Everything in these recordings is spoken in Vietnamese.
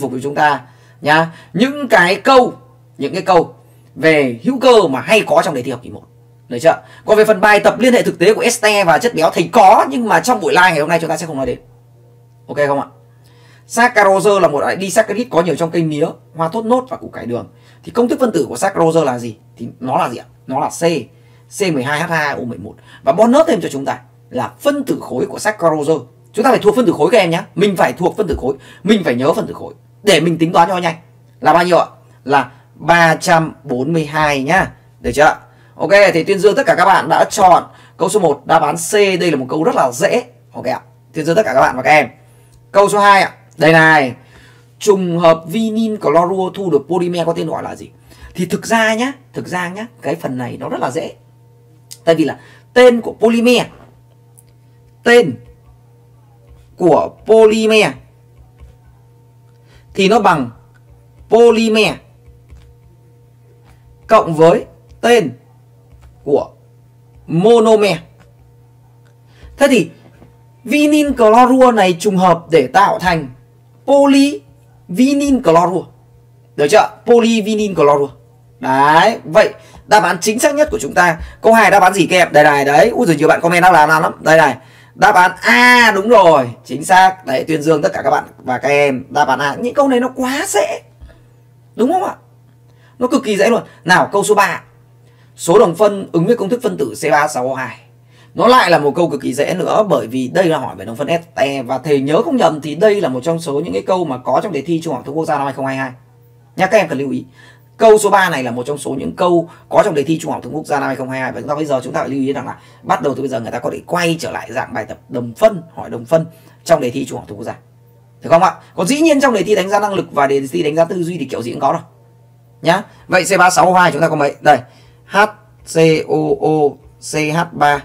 phục vụ chúng ta, nhá. Những cái câu, những cái câu về hữu cơ mà hay có trong đề thi học kỳ 1 được chưa? Còn về phần bài tập liên hệ thực tế của este và chất béo thì có, nhưng mà trong buổi live ngày hôm nay chúng ta sẽ không nói đến. Ok không ạ? Saccharose là một loại disaccharide có nhiều trong cây mía, hoa thốt nốt và củ cải đường. Thì công thức phân tử của saccharose là gì? Thì nó là gì ạ? Nó là c C12H2O11 và bonus thêm cho chúng ta là phân tử khối của saccharose chúng ta phải thuộc phân tử khối các em nhé mình phải thuộc phân tử khối, mình phải nhớ phân tử khối để mình tính toán cho nhanh. Là bao nhiêu ạ? Là 342 nhá. Được chưa ok, thì tuyên dương tất cả các bạn đã chọn câu số 1 đáp án C. Đây là một câu rất là dễ. Ok ạ. Tuyên dương tất cả các bạn và các em. Câu số 2 ạ. Đây này. Trùng hợp vinin chlorua thu được polymer có tên gọi là gì? Thì thực ra nhá, thực ra nhá, cái phần này nó rất là dễ. Tại vì là tên của polymer, tên của polymer thì nó bằng polymer cộng với tên của monomer. Thế thì vinin clorua này trùng hợp để tạo thành polyvinin clorua. Được chưa? Polyvinin clorua. Đấy, vậy đáp án chính xác nhất của chúng ta câu 2 đáp án gì các em? Đây này đấy. Úi giời nhiều bạn comment đáp án lắm. Đây này. Đáp án A đúng rồi, chính xác. Đấy tuyên dương tất cả các bạn và các em. Đáp án A. Những câu này nó quá dễ. Đúng không ạ? Nó cực kỳ dễ luôn. Nào câu số 3. Số đồng phân ứng với công thức phân tử C3SO2. Nó lại là một câu cực kỳ dễ nữa bởi vì đây là hỏi về đồng phân ST và thầy nhớ không nhầm thì đây là một trong số những cái câu mà có trong đề thi Trung học thông quốc gia năm 2022. Nha các em cần lưu ý. Câu số 3 này là một trong số những câu có trong đề thi Trung học thông quốc gia năm 2022 và chúng ta bây giờ chúng ta phải lưu ý rằng là bắt đầu từ bây giờ người ta có thể quay trở lại dạng bài tập đồng phân, hỏi đồng phân trong đề thi Trung học thông quốc gia. Được không ạ? Còn dĩ nhiên trong đề thi đánh giá năng lực và đề thi đánh giá tư duy thì kiểu gì cũng có rồi. Nhá. Vậy C362 chúng ta có mấy? Đây. HCOO CH3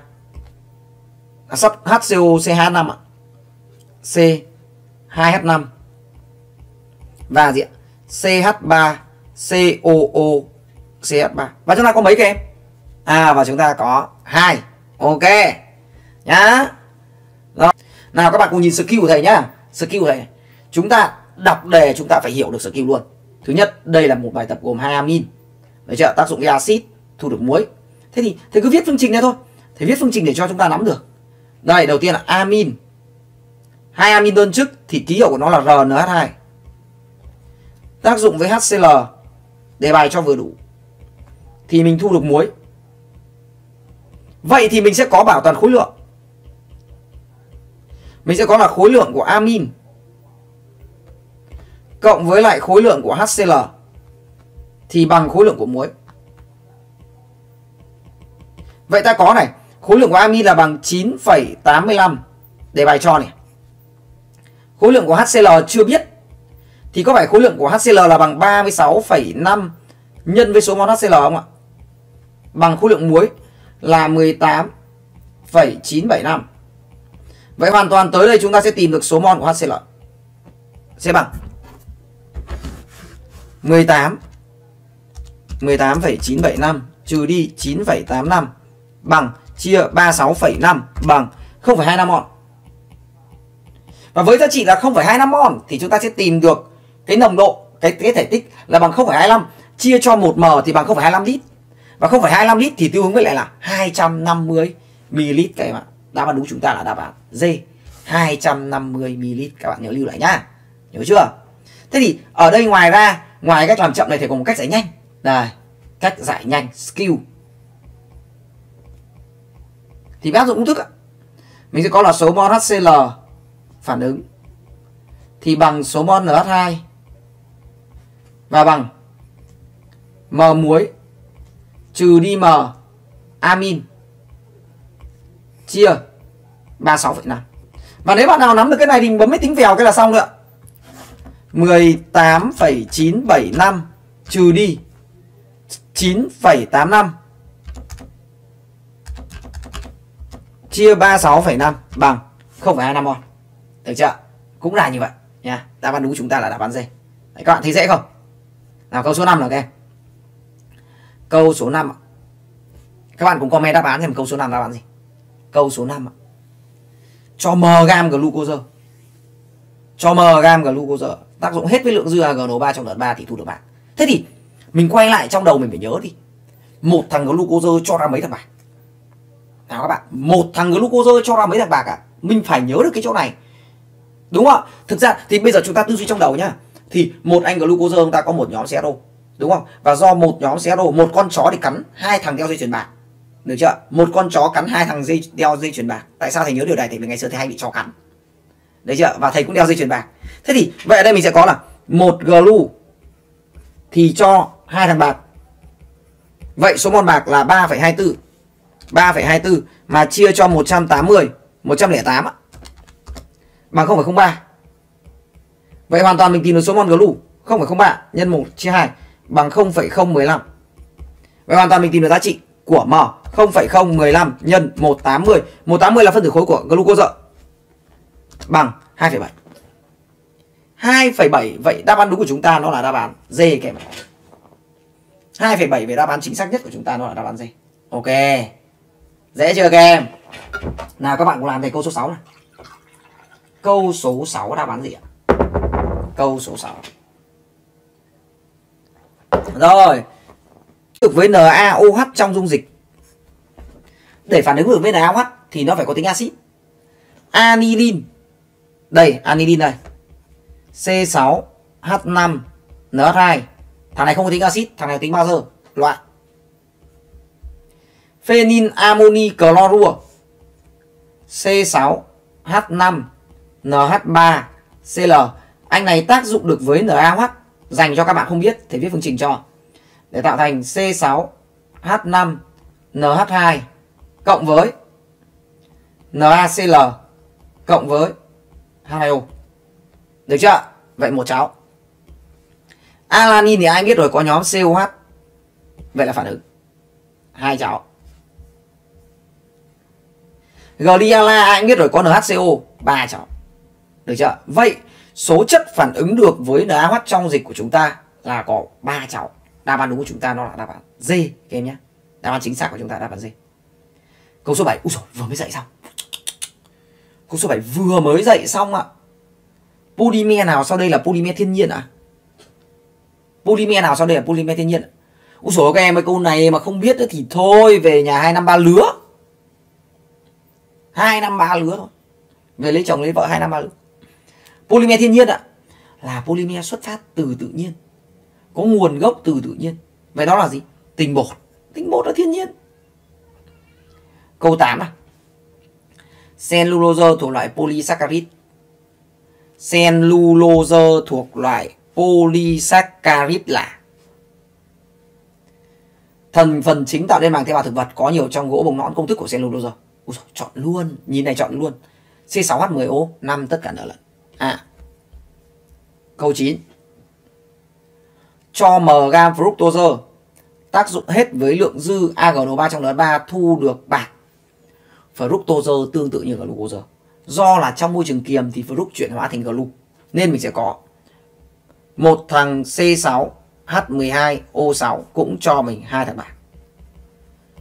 à, sắp HCO CH5 ạ. C 2H5 và gì ạ? CH3 COO CH3 và chúng ta có mấy cái em? À và chúng ta có hai. Ok. Nhá. Rồi. Nào các bạn cùng nhìn skill của thầy nhá. Skill của thầy. Chúng ta đọc đề chúng ta phải hiểu được skill luôn. Thứ nhất, đây là một bài tập gồm hai amin. Đấy chưa? Tác dụng với axit thu được muối. Thế thì thầy cứ viết phương trình này thôi. Thầy viết phương trình để cho chúng ta nắm được. Đây, đầu tiên là amin. Hai amin đơn chức thì ký hiệu của nó là RNH2. Tác dụng với HCl đề bài cho vừa đủ thì mình thu được muối. Vậy thì mình sẽ có bảo toàn khối lượng. Mình sẽ có là khối lượng của amin cộng với lại khối lượng của HCl thì bằng khối lượng của muối. Vậy ta có này, khối lượng của amin là bằng 9,85 để bài cho này. Khối lượng của HCl chưa biết thì có phải khối lượng của HCl là bằng 36,5 nhân với số mol HCl không ạ? Bằng khối lượng muối là 18,975. Vậy hoàn toàn tới đây chúng ta sẽ tìm được số mol của HCl. Sẽ bằng 18 18,975 trừ đi 9,85 bằng chia 36,5 bằng 0,25 mol. Và với giá trị là 0,25 mol thì chúng ta sẽ tìm được cái nồng độ cái cái thể tích là bằng 0,25 chia cho 1m thì bằng 0,25 lít. Và 0,25 lít thì tương ứng với lại là 250 ml các em ạ. Đáp án đúng chúng ta là đáp án D. 250 ml các bạn nhớ lưu lại nhá. Nhớ chưa? Thế thì ở đây ngoài ra, ngoài cách làm chậm này thì còn một cách giải nhanh. Đây, cách giải nhanh skill. Thì áp dụng công thức. Mình sẽ có là số mol HCl phản ứng thì bằng số mol NH2 và bằng m muối trừ đi m amin chia 36,5. Và nếu bạn nào nắm được cái này thì bấm máy tính vèo cái là xong nữa. 18,975 trừ đi 9,85 chia 36,5 bằng 0,25 mol. Được chưa? Cũng là như vậy nha. Đáp án đúng chúng ta là đáp án D. Đấy, các bạn thấy dễ không? Nào, câu số 5 nào các em. Câu số 5 Các bạn cũng comment đáp án xem câu số 5 đáp án gì. Câu số 5 Cho m gam glucose. Cho m gam glucose. Tác dụng hết với lượng dư AGNO3 trong đợt 3 thì thu được bạc thế thì, mình quay lại trong đầu mình phải nhớ đi. Một thằng glucose cho ra mấy thằng bạc? Nào các bạn, một thằng glucose cho ra mấy thằng bạc à? Mình phải nhớ được cái chỗ này. Đúng không ạ? Thực ra thì bây giờ chúng ta tư duy trong đầu nhá thì một anh glucose chúng ta có một nhóm CRO đúng không? Và do một nhóm CRO một con chó thì cắn hai thằng đeo dây chuyền bạc. Được chưa? Một con chó cắn hai thằng dây đeo dây chuyền bạc. Tại sao thầy nhớ điều này? Thì vì ngày xưa thầy hay bị chó cắn. Đấy chưa? Và thầy cũng đeo dây chuyền bạc. Thế thì vậy ở đây mình sẽ có là một glu thì cho hai thằng bạc. Vậy số mol bạc là 3,24 3,24 mà chia cho 180 108 á. Bằng 0,03 vậy hoàn toàn mình tìm được số mol glu 0,03 nhân 1 chia 2 bằng 0,015 vậy hoàn toàn mình tìm được giá trị của M 0,015 nhân 180 180 là phân tử khối của glucose bằng 2,7 2,7 vậy đáp án đúng của chúng ta nó là đáp án D kèm 2,7 về đáp án chính xác nhất của chúng ta nó là đáp án D. Ok. Dễ chưa các em? Nào các bạn cùng làm thầy câu số 6 này Câu số 6 đáp án gì ạ? Câu số 6 Rồi, được với NaOH trong dung dịch. Để phản ứng được với NaOH thì nó phải có tính axit. Anilin. Đây anilin đây. C6H5 NH2 thằng này không có tính axit, thằng này có tính bao giờ? Loại. Phenyl amoni clorua. C6H5 NH3 Cl anh này tác dụng được với NaOH dành cho các bạn không biết, thì viết phương trình cho để tạo thành C6H5 NH2 cộng với NaCl cộng với H2O. Được chưa? Vậy một cháu. Alanin thì ai biết rồi, có nhóm COH. Vậy là phản ứng. Hai cháu. Gliala ai biết rồi, có NHCO. Ba cháu. Được chưa? Vậy số chất phản ứng được với NaOH trong dịch của chúng ta là có ba cháu đáp án đúng của chúng ta nó là đáp án D các em nhé. Đáp án chính xác của chúng ta là đáp án D. Câu số 7 Úi dồi, vừa mới dậy xong. Câu số 7 vừa mới dậy xong ạ. Polymer nào sau đây là polymer thiên nhiên ạ? À? polymer nào sau đây là polymer thiên nhiên ạ? Úi dồi các em cái câu này mà không biết thì thôi về nhà hai năm ba lứa. Hai năm ba lứa thôi. Về lấy chồng lấy vợ hai năm ba lứa polymer thiên nhiên ạ. Là polymer xuất phát từ tự nhiên. Có nguồn gốc từ tự nhiên. Vậy đó là gì? Tinh bột. Tinh bột là thiên nhiên. Câu 8 à. Cellulose thuộc loại polysaccharide. Cellulose thuộc loại polysaccharide là thành phần chính tạo nên màng tế bào thực vật có nhiều trong gỗ bông nõn công thức của cellulose. Ui dồi, chọn luôn. Nhìn này chọn luôn. C6H10O 5 tất cả nợ lần à câu 9 cho m gam fructose tác dụng hết với lượng dư AgNO3 trong NH3 thu được bạc. Fructose tương tự như glucose. Do là trong môi trường kiềm thì fruct chuyển hóa thành glu nên mình sẽ có một thằng C6H12O6 cũng cho mình hai thằng bạc.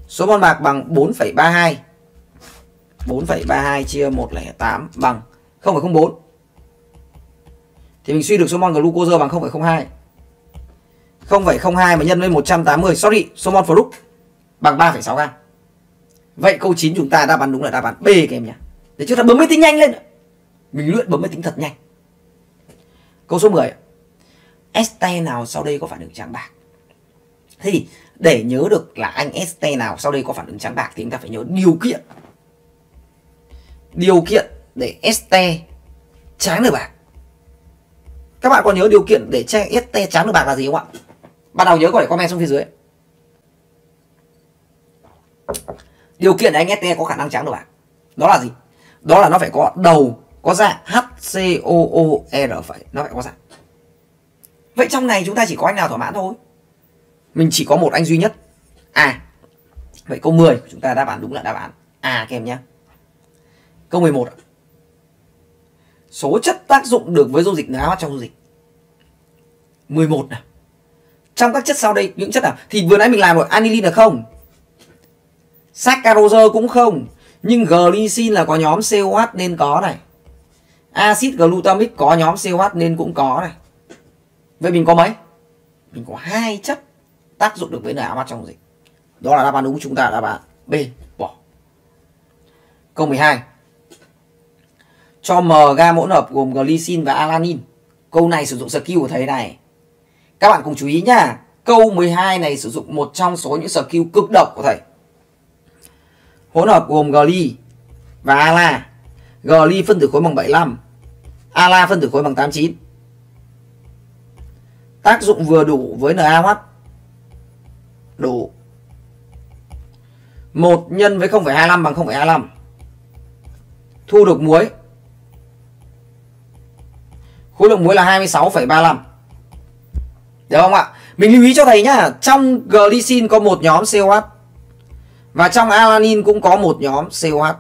Số mol bạc bằng 4,32. 4,32 chia 108 bằng 0,04. Thì mình suy được số mol glucose bằng 0,02. 0,02 mà nhân với 180 sorry số mol fruit bằng 3,6 gram. Vậy câu 9 chúng ta đáp án đúng là đáp án B các em nhé. Để chúng ta bấm máy tính nhanh lên. Mình luyện bấm máy tính thật nhanh. Câu số 10 este nào sau đây có phản ứng trắng bạc? Thế thì để nhớ được là anh este nào sau đây có phản ứng trắng bạc thì chúng ta phải nhớ điều kiện. Điều kiện để este trắng được bạc các bạn còn nhớ điều kiện để che este trắng được bạc là gì không ạ? Bạn nào nhớ có thể comment xuống phía dưới. Điều kiện để anh ST có khả năng trắng được bạc đó là gì? Đó là nó phải có đầu, có dạng HCOOR phải, nó phải có dạng vậy trong này chúng ta chỉ có anh nào thỏa mãn thôi. Mình chỉ có một anh duy nhất. À vậy câu 10 chúng ta đáp án đúng là đáp án à các em nhé. Câu 11 số chất tác dụng được với dung dịch NaOH trong dung dịch? 11 nào. Trong các chất sau đây, những chất nào? Thì vừa nãy mình làm rồi anilin là không. Saccharose cũng không. Nhưng glycine là có nhóm COH nên có này. Axit glutamic có nhóm COH nên cũng có này. Vậy mình có mấy? Mình có hai chất tác dụng được với NaOH trong dịch. Đó là đáp án đúng chúng ta, đáp án B. Bỏ. Câu 12 cho M hỗn hợp gồm glycine và alanin. Câu này sử dụng skill của thầy này. Các bạn cùng chú ý nhá. Câu 12 này sử dụng một trong số những skill cực độc của thầy. Hỗn hợp gồm gly và ala. Gly phân tử khối bằng 75 ala phân tử khối bằng 89 tác dụng vừa đủ với NaOH đủ. 1 nhân với 0,25 bằng 0,25 thu được muối khối lượng muối là 26,35 được không ạ? Mình lưu ý cho thầy nhá trong glycine có một nhóm COH và trong alanin cũng có một nhóm COH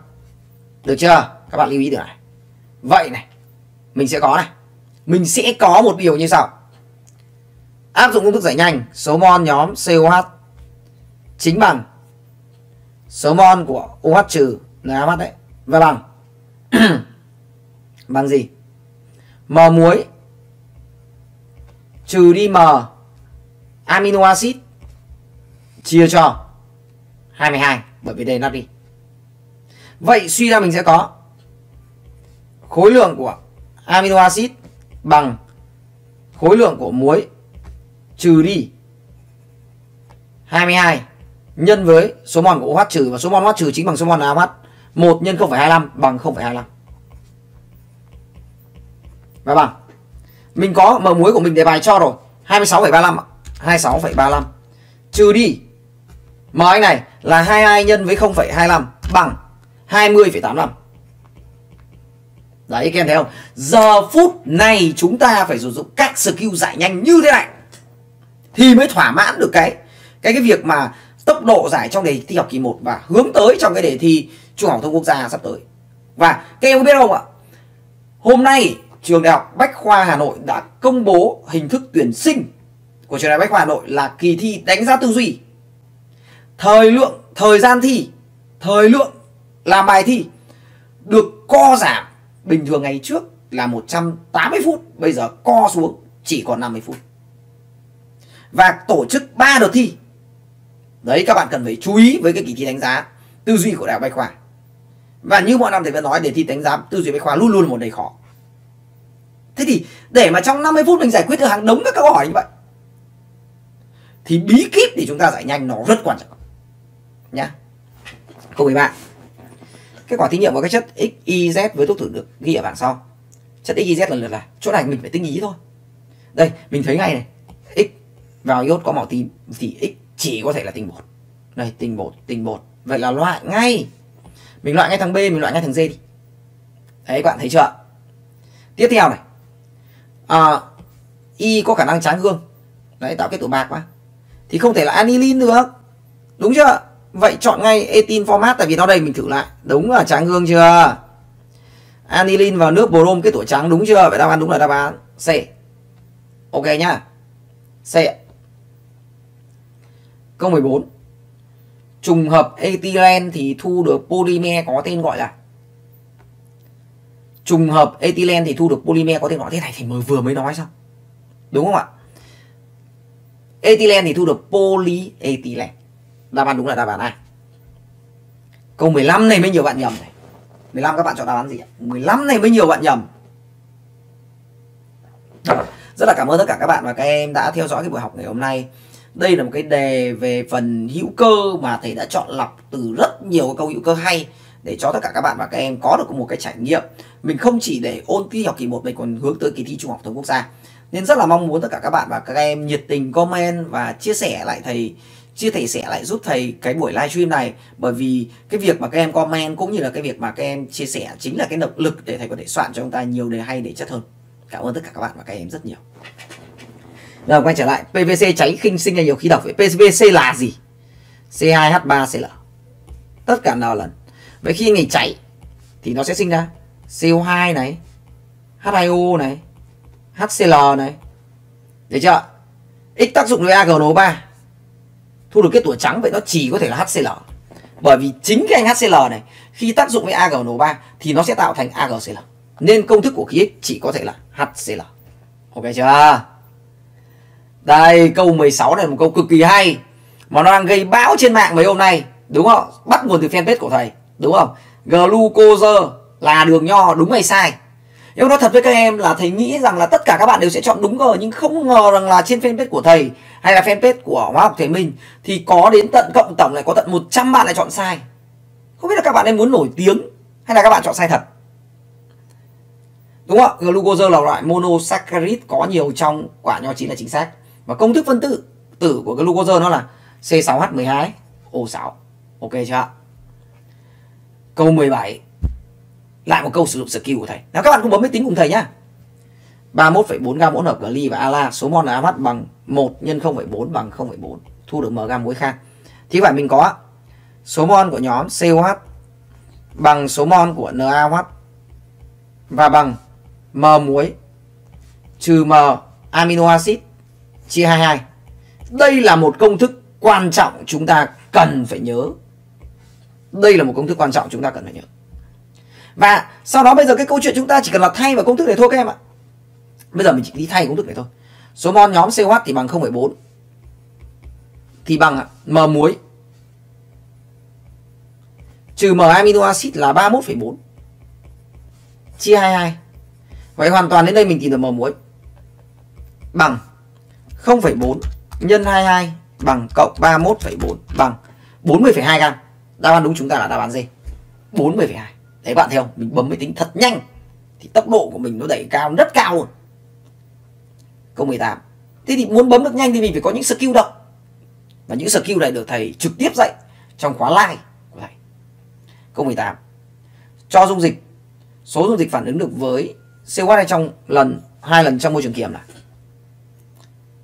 được chưa? Các bạn lưu ý được này. Vậy này mình sẽ có này. Mình sẽ có một điều như sau. Áp dụng công thức giải nhanh số mol nhóm COH chính bằng số mol của OH trừ NaOH đấy. Và bằng. Bằng gì? M muối. Trừ đi m amino acid. Chia cho. 22 bởi vì đây nó đi. vậy suy ra mình sẽ có khối lượng của amino acid bằng khối lượng của muối. Trừ đi 22 nhân với số mol của OH trừ và số mol OH trừ chính bằng số mol NaOH 1 nhân 0,25 bằng 0,25 và bằng mình có mở muối của mình để bài cho rồi. 26,35 26,35 trừ đi. M anh này là 22 nhân với 0,25 bằng 20,85 Đấy các em thấy không? Giờ phút này chúng ta phải sử dụng các skill giải nhanh như thế này Thì mới thỏa mãn được cái cái cái việc mà tốc độ giải trong đề thi học kỳ 1 Và hướng tới trong cái đề thi Trung học thông quốc gia sắp tới. Và các em có biết không ạ? Hôm nay trường đại học Bách khoa Hà Nội đã công bố hình thức tuyển sinh của trường đại học Bách khoa Hà Nội là kỳ thi đánh giá tư duy. Thời lượng, thời gian thi, thời lượng làm bài thi được co giảm bình thường ngày trước là 180 phút, bây giờ co xuống chỉ còn 50 phút. Và tổ chức 3 đợt thi. Đấy các bạn cần phải chú ý với cái kỳ thi đánh giá tư duy của đại học Bách khoa. Và như mọi năm thầy vẫn nói đề thi đánh giá tư duy Bách khoa luôn luôn là một đề khó. Thế thì để mà trong 50 phút mình giải quyết được hàng đống các câu hỏi như vậy, thì bí kíp để chúng ta giải nhanh nó rất quan trọng. Nhá. Câu 13 kết quả thí nghiệm của các chất x y z với thuốc thử được ghi ở bảng sau. Chất x y z lần lượt là chỗ này mình phải tinh ý thôi. Đây, mình thấy ngay này. X vào iốt có màu tím, thì x chỉ có thể là tinh bột. Đây, tinh bột tinh bột. Vậy là loại ngay. Mình loại ngay thằng b, mình loại ngay thằng d đi. Đấy, các bạn thấy chưa? Tiếp theo này à, y có khả năng tráng gương. Đấy tạo kết tổ bạc quá thì không thể là anilin được. Đúng chưa? Vậy chọn ngay etin format tại vì nó đây mình thử lại. Đúng là tráng gương chưa? Anilin vào nước brom kết tổ trắng đúng chưa? Vậy đáp án đúng là đáp án C. Ok nhá. C. Câu 14 trùng hợp ethylene thì thu được polymer có tên gọi là trùng hợp ethylene thì thu được polymer, có tên gọi thế này thì mới vừa mới nói xong. Đúng không ạ? Ethylene thì thu được polyethylene. Đáp án đúng là đáp án A. Câu 15 này mới nhiều bạn nhầm này. 15 các bạn chọn đáp án gì ạ? 15 này mới nhiều bạn nhầm. Rất là cảm ơn tất cả các bạn và các em đã theo dõi cái buổi học ngày hôm nay. Đây là một cái đề về phần hữu cơ mà thầy đã chọn lọc từ rất nhiều câu hữu cơ hay để cho tất cả các bạn và các em có được một cái trải nghiệm mình không chỉ để ôn thi học kỳ 1 mình còn hướng tới kỳ thi trung học thông quốc gia. Nên rất là mong muốn tất cả các bạn và các em nhiệt tình comment và chia sẻ lại thầy, chia thầy sẻ lại giúp thầy cái buổi livestream này. Bởi vì cái việc mà các em comment cũng như là cái việc mà các em chia sẻ chính là cái động lực để thầy có thể soạn cho chúng ta nhiều đề hay để chất hơn. Cảm ơn tất cả các bạn và các em rất nhiều. Rồi, quay trở lại. PVC cháy khinh sinh ra nhiều khí độc vậy. PVC là gì? C2H3Cl tất cả nào lần. Vậy khi ngày cháy thì nó sẽ sinh ra? CO2 này H2O này HCl này. Được chưa? X tác dụng với AgNO3 Thu được kết tủa trắng, vậy nó chỉ có thể là HCl Bởi vì chính cái anh HCl này, Khi tác dụng với AgNO3 Thì nó sẽ tạo thành AgCl Nên công thức của khí X chỉ có thể là HCl Ok chưa? Đây, câu 16 này là một câu cực kỳ hay, mà nó đang gây bão trên mạng mấy hôm nay, đúng không? Bắt nguồn từ fanpage của thầy, đúng không? Glucose là đường nho, đúng hay sai? Nhưng nói thật với các em là thầy nghĩ rằng là tất cả các bạn đều sẽ chọn đúng rồi nhưng không ngờ rằng là trên fanpage của thầy hay là fanpage của hóa học thầy Minh thì có đến tận cộng tổng lại có tận 100 bạn lại chọn sai. Không biết là các bạn em muốn nổi tiếng hay là các bạn chọn sai thật? Đúng không glucose là loại monosaccharide có nhiều trong quả nho chín là chính xác. Và công thức phân tử tử của glucose nó là C6H12O6 ok chưa câu 17 lại một câu sử dụng skill của thầy. Nào các bạn cùng bấm máy tính cùng thầy nhá. 31,4 gam hỗn hợp gly và ala số mol là AH bằng 1 nhân 0,4 bằng 0,4 thu được m gam muối khan thì vậy mình có số mol của nhóm COH bằng số mol của NaOH và bằng m muối trừ m amino acid chia 22 đây là một công thức quan trọng chúng ta cần phải nhớ. Đây là một công thức quan trọng chúng ta cần phải nhớ và sau đó bây giờ cái câu chuyện chúng ta chỉ cần là thay vào công thức này thôi các em ạ. Bây giờ mình chỉ đi thay công thức này thôi. Số mol nhóm CH thì bằng 0,4 thì bằng m muối. Trừ m amino acid là 31,4 chia 22 vậy hoàn toàn đến đây mình tìm được m muối. Bằng 0,4 nhân 22 bằng cộng 31,4 bằng 40,2 gam. đáp án đúng chúng ta là đáp án gì 40,2 thấy bạn thấy không? Mình bấm máy tính thật nhanh. Thì tốc độ của mình nó đẩy cao, rất cao luôn. Câu 18 thế thì muốn bấm được nhanh thì mình phải có những skill động và những skill này được thầy trực tiếp dạy trong khóa live của thầy. Câu 18 cho dung dịch. Số dung dịch phản ứng được với COH trong lần, hai lần trong môi trường kiểm là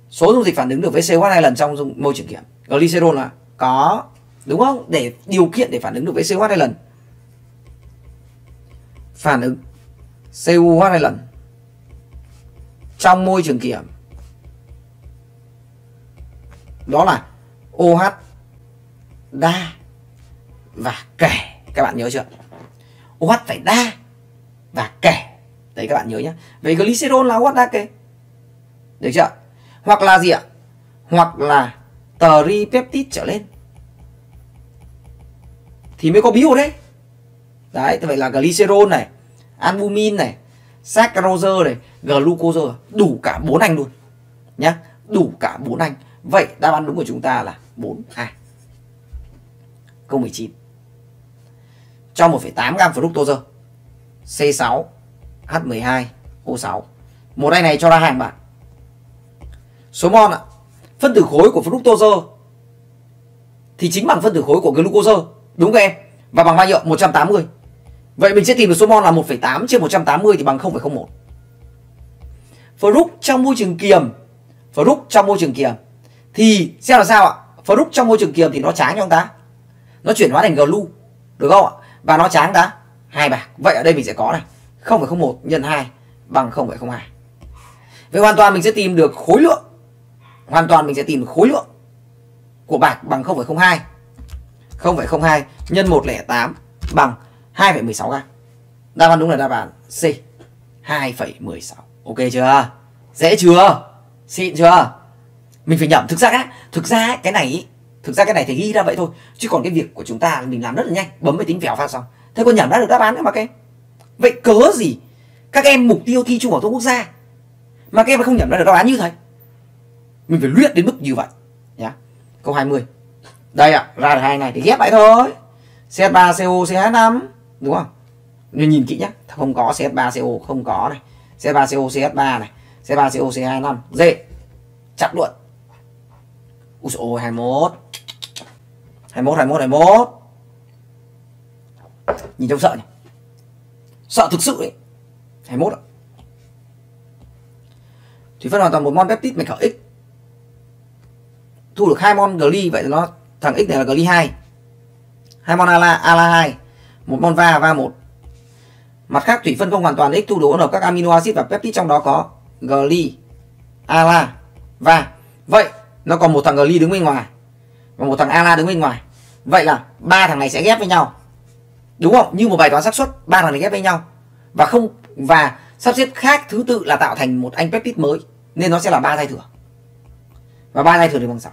số dung dịch phản ứng được với COH hai lần trong môi trường kiểm. Glycerol là có, đúng không? Để điều kiện để phản ứng được với COH hai lần phản ứng. COH hai lần. Trong môi trường kiểm đó là OH đa và kể các bạn nhớ chưa? OH phải đa và kể đấy, các bạn nhớ nhé về glycerol là OH đa kể được chưa? Hoặc là gì ạ? Hoặc là tripeptide trở lên. Thì mới có bio đấy đấy vậy là glycerol này albumin này saccharose này glucose đủ cả bốn anh luôn nhá. Đủ cả bốn anh. Vậy đáp án đúng của chúng ta là 4 2 câu 19 cho 1,8 gram fructose C6 H12 O6 một anh này cho ra hàng bạn. Số mol ạ phân tử khối của fructose thì chính bằng phân tử khối của glucose đúng không em? Và bằng bao nhiêu 180 vậy mình sẽ tìm được số mol là 1,8 chia 180 thì bằng 0,01 fruct trong môi trường kiềm fruct trong môi trường kiềm thì xem là sao ạ? Fruct trong môi trường kiềm thì nó tráng cho chúng ta. Nó chuyển hóa thành glu được không ạ? Và nó tráng ta. Hai bạc. Vậy ở đây mình sẽ có này. 0,01 nhân 2 bằng 0,02 vậy hoàn toàn mình sẽ tìm được khối lượng. Hoàn toàn mình sẽ tìm được khối lượng của bạc bằng 0,02 0,02 nhân 108 bằng 0,02. 2,16 gram đáp án đúng là đáp án C 2,16 ok chưa? Dễ chưa? Xịn chưa? Mình phải nhẩm thực ra á thực ra cái này thực ra cái này thì ghi ra vậy thôi. Chứ còn cái việc của chúng ta mình làm rất là nhanh bấm máy tính vèo phát xong thế còn nhẩm ra được đáp án nữa mà các em vậy cớ gì các em mục tiêu thi trung học phổ thông quốc gia mà các em không nhẩm ra được đáp án như thế? Mình phải luyện đến mức như vậy. Nhá. Câu 20 đây ạ ra được hai này thì ghép lại thôi. C3CO CH5 đúng không? Nên nhìn kỹ nhá. Không có CS3 CO không có này. CS3 CO CH3 này. CS3 CO CH25 D chặt luôn. Úi dồi ôi 21 21 21 21 Nhìn trông sợ nhỉ? Sợ thực sự đấy 21 ạ. Thủy phân hoàn toàn một mon peptide mạch khẩu X. Thu được hai mon gly Vậy nó, thằng X này là gly 2 hai. Mon ala ala 2 một mol va va một. Mặt khác, thủy phân không hoàn toàn X, thu được hỗn hợp các amino acid và peptide, trong đó có gly ala va Vậy nó còn một thằng gly đứng bên ngoài và một thằng ala đứng bên ngoài. Vậy là ba thằng này sẽ ghép với nhau, đúng không? Như một bài toán xác suất, ba thằng này ghép với nhau và không, và sắp xếp khác thứ tự là tạo thành một anh peptide mới, nên nó sẽ là ba dây thừa. Và ba thay thừa được bằng 6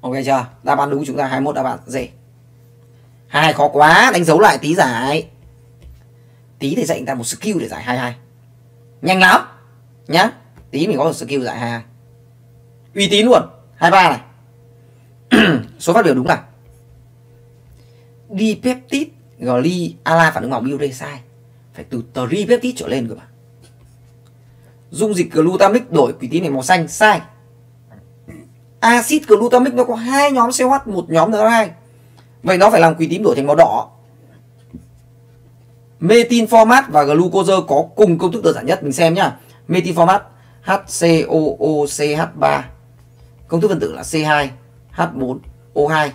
ok chưa? Đáp án đúng chúng ta 21 đáp án dễ hai, khó quá, đánh dấu lại tí giải. Tí thì dạy người ta một skill để giải 22 nhanh lắm. Nhá, tí mình có một skill giải 22 uy tín luôn. 23 này. Số phát biểu đúng là dipeptide gly ala phản ứng màu biore sai phải từ tripeptide trở lên cơ mà. Dung dịch glutamic đổi quỷ tín này màu xanh, sai. Axit glutamic nó có hai nhóm CH một, nhóm NH2 vậy nó phải làm quỳ tím đổi thành màu đỏ. Metin format và glucose có cùng công thức đơn giản nhất, mình xem nhá. Metin format HCOOCH3 công thức phân tử là C2H4O2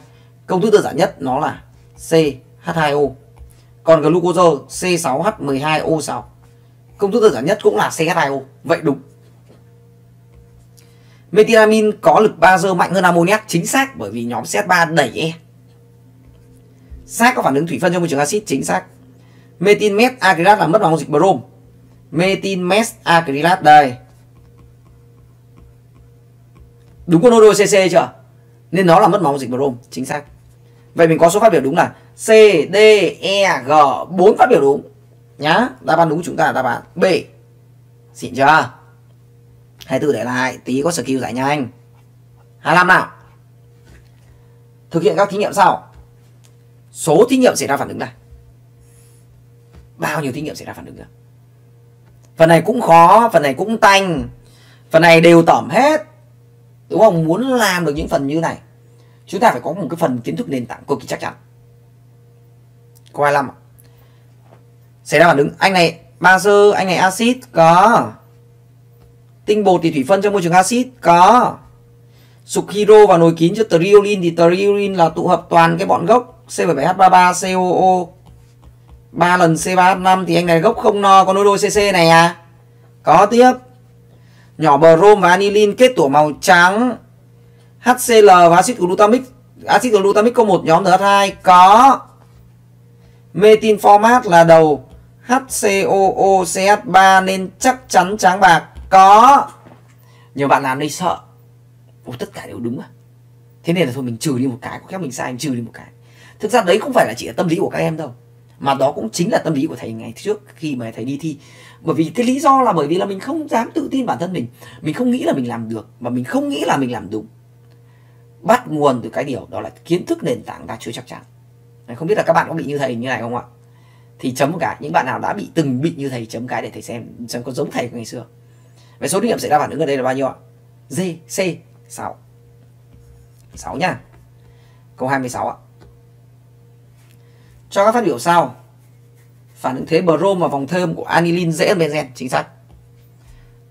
công thức đơn giản nhất nó là CH2O còn glucose C6H12O6 công thức đơn giản nhất cũng là CH2O vậy đúng. Methylamine có lực bazơ mạnh hơn ammoniac, chính xác bởi vì nhóm CH3 đẩy E. Xác có phản ứng thủy phân trong môi trường axit chính xác. Metinmet met acrylat là mất vào dịch brom. Metinmet met acrylat đây. Đúng con đôi CC chưa? Nên nó là mất máu dịch brom chính xác. Vậy mình có số phát biểu đúng là C, D, E, G, 4 phát biểu đúng. Nhá, đáp án đúng chúng ta là đáp án B. Xịn chưa? 24 để lại tí có skill giải nhanh 25 nào thực hiện các thí nghiệm sau số thí nghiệm xảy ra phản ứng này bao nhiêu thí nghiệm xảy ra phản ứng được phần này cũng khó, phần này cũng tanh. Phần này đều tẩm hết. Đúng không? Muốn làm được những phần như này, chúng ta phải có một cái phần kiến thức nền tảng cực kỳ chắc chắn. Có 25 xảy ra phản ứng. Anh này bazơ anh này axit, có. Tinh bột thì thủy phân trong môi trường axit, có. Sục hydro vào nồi kín cho triolin thì triolin là tụ hợp toàn cái bọn gốc. C77H33COO. 3 lần C3H5 thì anh này gốc không no con nối đôi CC này à. Có tiếp. Nhỏ brom và anilin kết tủa màu trắng. HCl và axit glutamic. Axit glutamic có một nhóm NH2 có. metin format là đầu HCOOCH3 nên chắc chắn trắng bạc có nhiều bạn làm đây sợ Ủa, tất cả đều đúng à thế nên là thôi mình trừ đi một cái có khác mình sai mình trừ đi một cái thực ra đấy không phải là chỉ là tâm lý của các em đâu mà đó cũng chính là tâm lý của thầy ngày trước khi mà thầy đi thi bởi vì cái lý do là bởi vì là mình không dám tự tin bản thân mình mình không nghĩ là mình làm được và mình không nghĩ là mình làm đúng bắt nguồn từ cái điều đó là kiến thức nền tảng ta chưa chắc chắn không biết là các bạn có bị như thầy như này không ạ thì chấm một cái những bạn nào đã bị từng bị như thầy chấm cái để thầy xem xem có giống thầy của ngày xưa Vậy số điểm xảy ra phản ứng ở đây là bao nhiêu ạ? D, C, 6. 6 nha. Câu 26 ạ. Cho các phát biểu sau. Phản ứng thế brom và vòng thơm của anilin dễ hơn benzen, chính xác.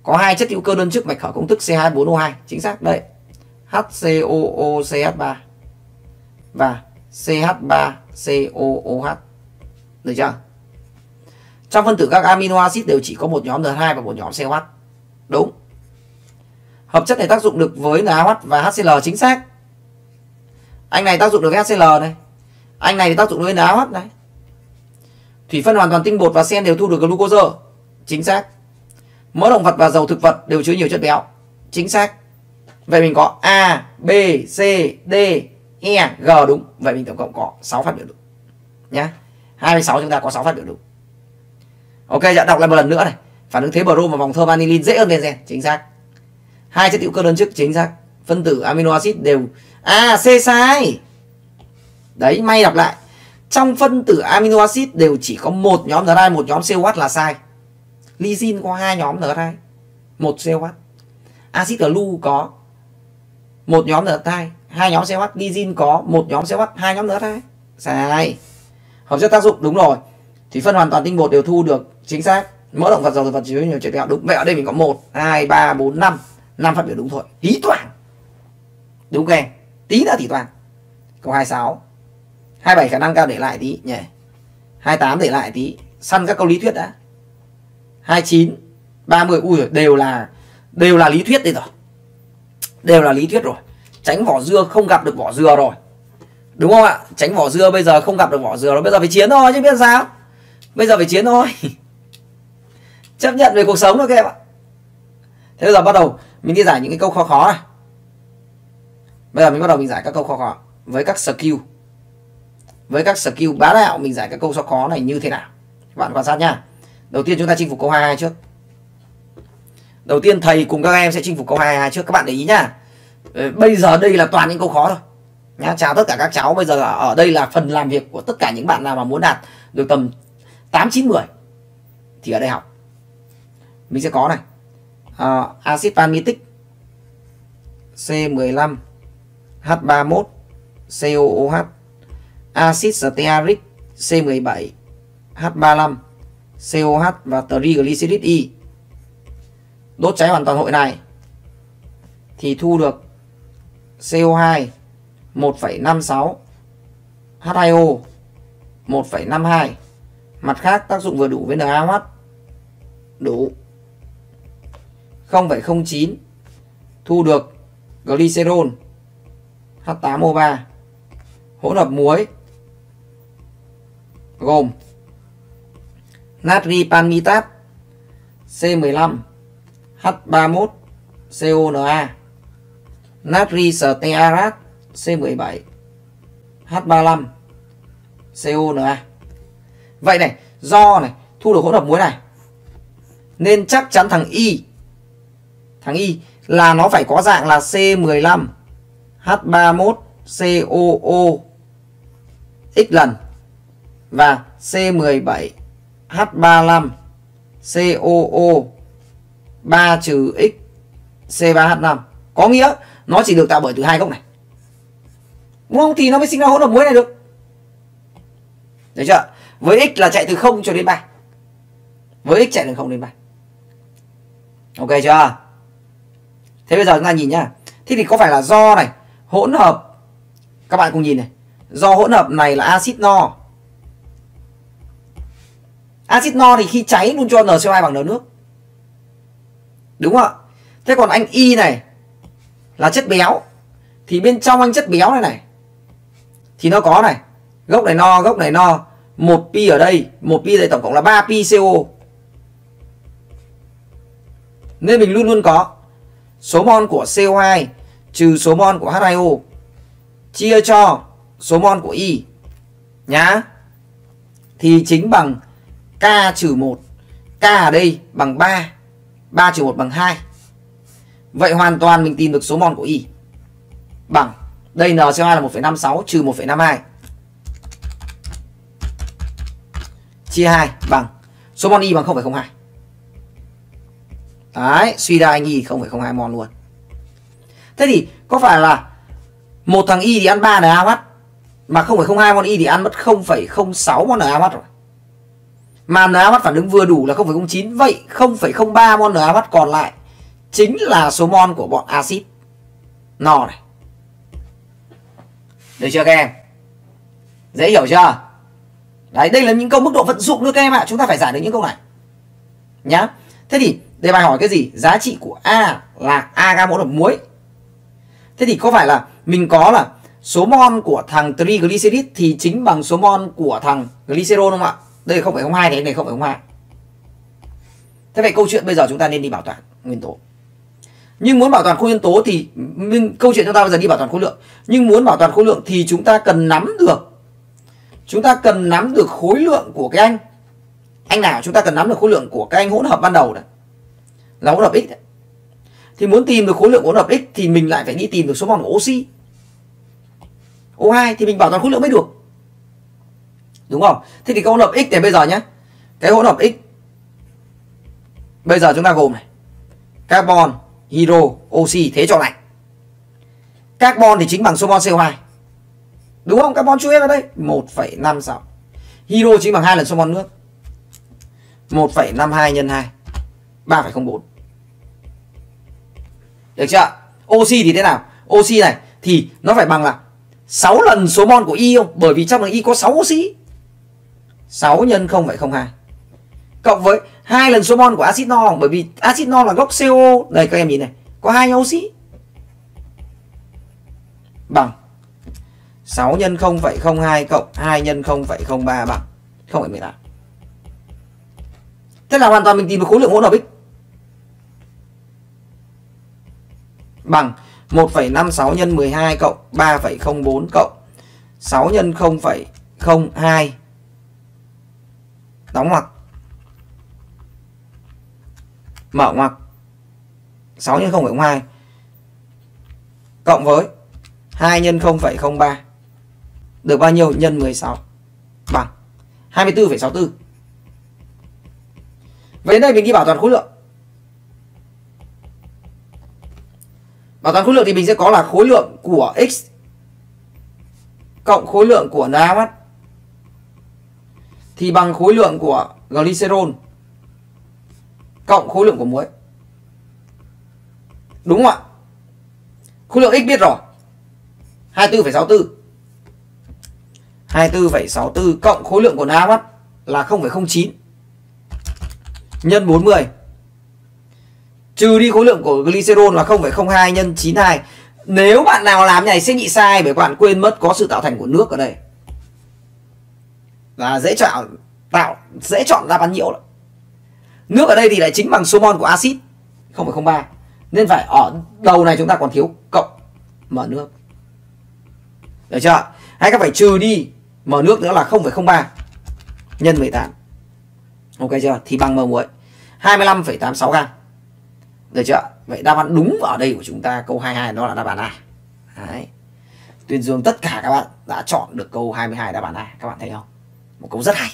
Có hai chất hữu cơ đơn chức mạch khởi công thức C24O2, chính xác. Đây. HCOOCH3 và CH3COOH. Được chưa? Trong phân tử các amino acid đều chỉ có một nhóm N2 và một nhóm COH. Đúng. Hợp chất này tác dụng được với NaOH và HCl chính xác. Anh này tác dụng được với HCl này. Anh này thì tác dụng với NaOH này. Thủy phân hoàn toàn tinh bột và sen đều thu được glucose. Chính xác. Mỡ động vật và dầu thực vật đều chứa nhiều chất béo. Chính xác. Vậy mình có A, B, C, D, E, G đúng. Vậy mình tổng cộng có 6 phát biểu đúng. Nhá. 26 chúng ta có 6 phát biểu đúng. Ok, dạ đọc lại một lần nữa này phản ứng thế brom và vòng thơm anilin dễ hơn benzen chính xác hai chất hữu cơ đơn chức chính xác phân tử amino acid đều à c sai đấy, may đọc lại. Trong phân tử amino acid đều chỉ có một nhóm N2 một nhóm COH là sai. Lysine có hai nhóm N2 một COH acid glu có một nhóm N2 hai nhóm COH lysine có một nhóm COH hai nhóm N2 sai. Hợp chất tác dụng, đúng rồi. Thì phân hoàn toàn tinh bột đều thu được chính xác. Mỡ động vật, dầu vật, chứa nhiều chất béo. Đúng, vậy ở đây mình có một, hai, ba, bốn, năm. Năm phát biểu đúng thôi. Tí toàn đúng kèm tí nữa thì toàn câu 26 27 khả năng cao để lại tí, nhỉ? 28 để lại tí. Săn các câu lý thuyết đã. 29 30 ui đều là đều là lý thuyết đây rồi. Đều là lý thuyết rồi. Tránh vỏ dưa không gặp được vỏ dừa rồi. Đúng không ạ? Tránh vỏ dưa bây giờ không gặp được vỏ dừa rồi. Bây giờ phải chiến thôi chứ biết sao? Bây giờ phải chiến thôi. Chấp nhận về cuộc sống thôi các em ạ. Thế bây giờ bắt đầu mình đi giải những cái câu khó khó này. Bây giờ mình bắt đầu mình giải các câu khó khó với các skill với các skill bá đạo mình giải các câu khó khó này như thế nào? Các bạn quan sát nha đầu tiên chúng ta chinh phục câu 22 trước. Đầu tiên thầy cùng các em sẽ chinh phục câu 22 trước. Các bạn để ý nhá. Ờ, bây giờ đây là toàn những câu khó thôi. Nhá chào tất cả các cháu. Bây giờ ở đây là phần làm việc của tất cả những bạn nào mà muốn đạt được tầm 8 9 10 thì ở đây học. Mình sẽ có này. Ờ, uh, axit palmitic C15 H31 COOH axit stearic C17 H35 COH và triglycerid Y đốt cháy hoàn toàn hội này thì thu được CO2 1,56 H2O 1,52 mặt khác tác dụng vừa đủ với NaOH đủ 0,09 thu được glycerol H8O3 hỗn hợp muối gồm natri panmitat C15 H31 CONA natri stearat C17 H35 CONA vậy này, do này, thu được hỗn hợp muối này, nên chắc chắn thằng Y thằng Y là nó phải có dạng là C15 H31 COO x lần và C17 H35 COO 3 trừ x C3H5 có nghĩa nó chỉ được tạo bởi từ hai gốc này. Đúng không? Thì nó mới sinh ra hỗn hợp muối này được. Được chưa? Với x là chạy từ 0 cho đến 3 với x chạy từ 0 đến 3 ok chưa? Thế bây giờ chúng ta nhìn nhá. Thế thì có phải là do này, hỗn hợp, các bạn cùng nhìn này. Do hỗn hợp này là axit no axit no thì khi cháy luôn cho NCO2 bằng n nước. Đúng không ạ? Thế còn anh y này là chất béo. Thì bên trong anh chất béo này này, thì nó có này. Gốc này no, gốc này no. Một pi ở đây, một pi đây tổng cộng là 3 pi CO nên mình luôn luôn có số mol của CO2 trừ số mol của H2O chia cho số mol của Y nhá. Thì chính bằng K trừ 1 K ở đây bằng 3 3 trừ 1 bằng 2 Vậy hoàn toàn mình tìm được số mol của Y. Bằng đây n NCO2 là 1,56 trừ 1,52 chia 2 bằng số mol Y bằng 0,02 Đấy, suy ra anh Y 0,02 mol luôn. Thế thì có phải là một thằng Y thì ăn 3 NaOH mà 0,02 mol Y thì ăn mất 0,06 mol NaOH rồi. Mà NaOH phản ứng vừa đủ là 0,09 vậy 0,03 mol NaOH còn lại chính là số mol của bọn axit no này. Được chưa các em? Dễ hiểu chưa? Đấy, đây là những câu mức độ vận dụng nữa các em ạ. Chúng ta phải giải được những câu này. Nhá. Thế thì đề bài hỏi cái gì? Giá trị của A là A gam mỗi hợp muối. Thế thì có phải là mình có là số mol của thằng triglycerid thì chính bằng số mol của thằng glycerol không ạ? Đây là 0,02 thì này 0,02. Thế vậy câu chuyện bây giờ chúng ta nên đi bảo toàn nguyên tố. Nhưng muốn bảo toàn khối nguyên tố thì mình, câu chuyện chúng ta bây giờ đi bảo toàn khối lượng. Nhưng muốn bảo toàn khối lượng thì chúng ta cần nắm được chúng ta cần nắm được khối lượng của cái anh anh nào chúng ta cần nắm được khối lượng của cái anh hỗn hợp ban đầu này là hỗn hợp x đấy. thì muốn tìm được khối lượng hỗn hợp x thì mình lại phải đi tìm được số mol của oxy O2 thì mình bảo toàn khối lượng mới được đúng không? Thế thì cái hỗn hợp x này bây giờ nhé cái hỗn hợp x. Bây giờ chúng ta gồm này. Carbon hydro oxy thế cho lạnh. Carbon thì chính bằng số mol CO2 Đúng không? Carbon chú ý vào đây. 1,56 Hydro chính bằng hai lần số mol nước. 1,52 nhân 2 3,04 Được chưa? Oxy thì thế nào? Oxy này thì nó phải bằng là 6 lần số mol của Y không? Bởi vì trong này Y có 6 oxy. 6 nhân 0,02 Cộng với hai lần số mol của axit no Bởi vì axit no là gốc CO Đây các em nhìn này Có hai oxy Bằng 6 nhân 0,02 cộng 2 nhân 0,03 bằng 0,18. Thế là hoàn toàn mình tìm được khối lượng hỗn hợp x. Bằng 1,56 nhân 12 cộng 3,04 cộng 6 nhân 0,02 đóng ngoặc. Mở ngoặc. 6 nhân 0,02 cộng với 2 nhân 0,03 được bao nhiêu? Nhân 16 bằng. 24,64 Vậy đến đây mình đi bảo toàn khối lượng. Bảo toàn khối lượng thì mình sẽ có là khối lượng của x cộng khối lượng của NaOH thì bằng khối lượng của glycerol cộng khối lượng của muối. Đúng không ạ? Khối lượng x biết rồi. 24,64. 24,64 cộng khối lượng của NaOH là 0,09 nhân 40 trừ đi khối lượng của glycerol là 0,02 nhân 92 nếu bạn nào làm này sẽ bị sai bởi bạn quên mất có sự tạo thành của nước ở đây và dễ chọn tạo dễ chọn ra bán nhiễu lắm. nước ở đây thì lại chính bằng số mol của axit 0,03 nên phải ở đầu này chúng ta còn thiếu cộng mở nước. Được chưa? Hay các phải trừ đi mở nước nữa là 0,03 nhân 18 ok chưa? Thì bằng mờ muối 25,86 gram. Được chưa? Vậy đáp án đúng ở đây của chúng ta câu 22 đó là đáp án A. Đấy. tuyên dương tất cả các bạn đã chọn được câu 22 đáp án A. Các bạn thấy không? Một câu rất hay.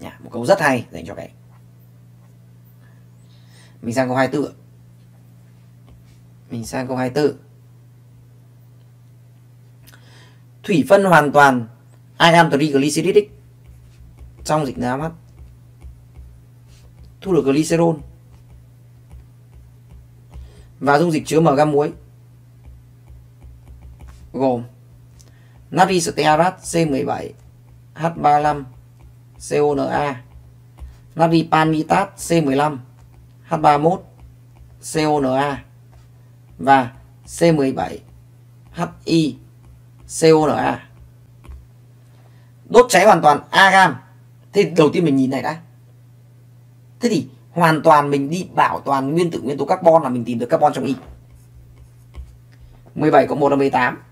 Nhá, một câu rất hay dành cho cái mình sang câu 24 mình sang câu 24 thủy phân hoàn toàn ion triglyceridic trong dịch ra mắt thu được glycerol. Và dung dịch chứa mg muối. Gồm natri stearat C17 H35 CONA natri panitat C15 H31 CONA và C17 HI CONA đốt cháy hoàn toàn agam thế đầu tiên mình nhìn này đã. Thế thì hoàn toàn mình đi bảo toàn nguyên tử nguyên tố carbon là mình tìm được carbon trong y 17 cộng 1 là 18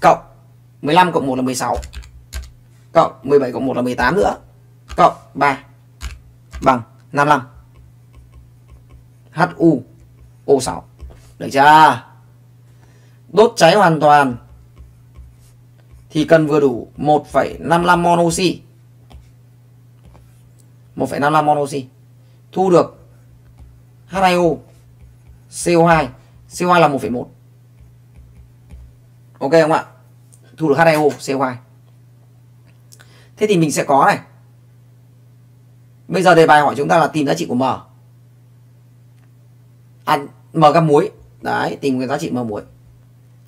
cộng 15 cộng 1 là 16 cộng 17 cộng 1 là 18 nữa. Cộng 3 bằng 55 HU O6 được chưa? Đốt cháy hoàn toàn thì cần vừa đủ 1,55 mon oxy. 1,55 mon oxy. Thu được H2O CO2 CO2 là 1,1 ok không ạ? Thu được H2O CO2 thế thì mình sẽ có này. Bây giờ đề bài hỏi chúng ta là tìm giá trị của M. À, M gam muối. Đấy tìm cái giá trị M muối.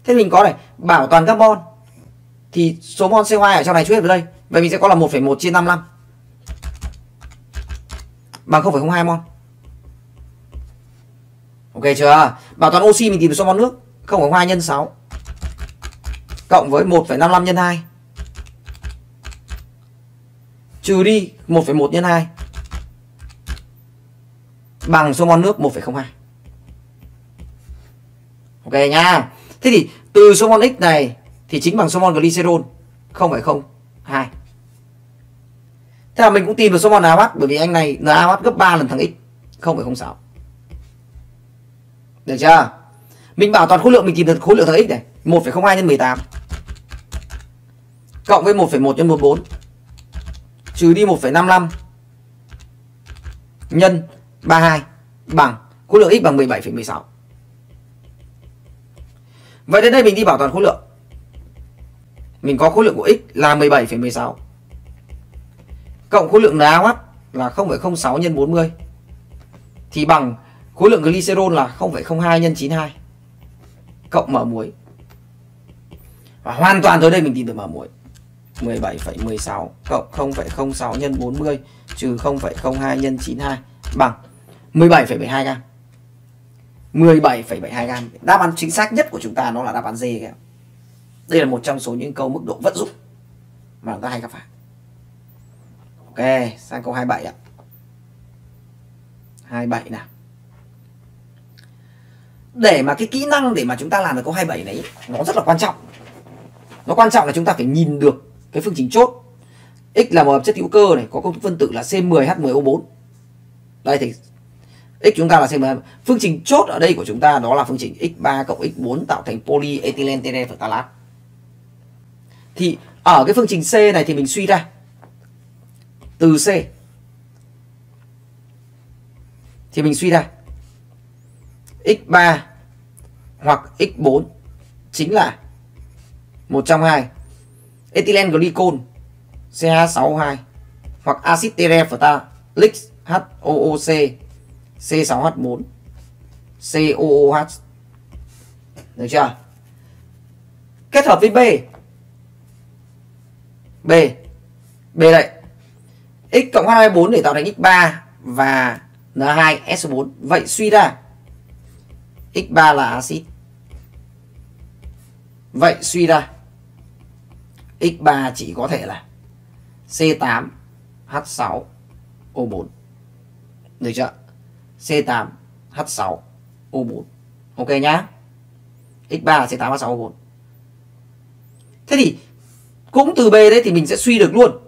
Thế mình có này bảo toàn carbon. Thì số mol CO2 ở trong này chú vào đây. Vậy mình sẽ có là 1,1 chia 55 bằng 0,02 mol. Ok chưa? Bảo toàn oxy mình tìm được số mol nước. 0,2 nhân 6 cộng với 1,55 nhân 2 trừ đi 1,1 nhân 2 bằng số mol nước 1,02. Ok nha. Thế thì từ số mol x này thì chính bằng số mol glycerol 0,02. Thế là mình cũng tìm được số mol NaOH bởi vì anh này NaOH gấp 3 lần thằng X 0,06. Được chưa? Mình bảo toàn khối lượng mình tìm được khối lượng thằng X này 1,02 nhân 18 cộng với 1,1 nhân 14 trừ đi 1,55 nhân 32 bằng khối lượng x bằng 17,16. Vậy đến đây mình đi bảo toàn khối lượng. Mình có khối lượng của x là 17,16 cộng khối lượng NaOH là 0,06 nhân 40 thì bằng khối lượng glycerol là 0,02 nhân 92 cộng mở muối. Và hoàn toàn tới đây mình tìm được mở muối. 17,16 cộng 0,06 nhân 40 trừ 0,02 nhân 92 bằng 17,72 gam. 17,72 gam. Đáp án chính xác nhất của chúng ta nó là đáp án D kìa. Đây là một trong số những câu mức độ vận dụng mà chúng ta hay gặp phải. Ok, sang câu 27 ạ. 27 nào. để mà cái kỹ năng để mà chúng ta làm được câu 27 này nó rất là quan trọng nó quan trọng là chúng ta phải nhìn được cái phương trình chốt. X là một hợp chất hữu cơ này, có công thức phân tử là C10H10O4 đây thì x chúng ta là C10 phương trình chốt ở đây của chúng ta đó là phương trình x3 cộng x4 tạo thành polyethylene terephthalate thì ở cái phương trình C này thì mình suy ra từ C. Thì mình suy ra x3 hoặc x4 chính là một trong hai ethylene glycol CH6O2 hoặc axit terephthalic HOOC C6H4 COOH được chưa? Kết hợp với B. B. B đây. X cộng H24 để tạo thành x3 và N2S4 vậy suy ra. X3 là axit. Vậy suy ra x3 chỉ có thể là C8H6O4 được chưa? C8H6O4 ok nhá. X3 là C8H6O4 thế thì cũng từ B đấy thì mình sẽ suy được luôn.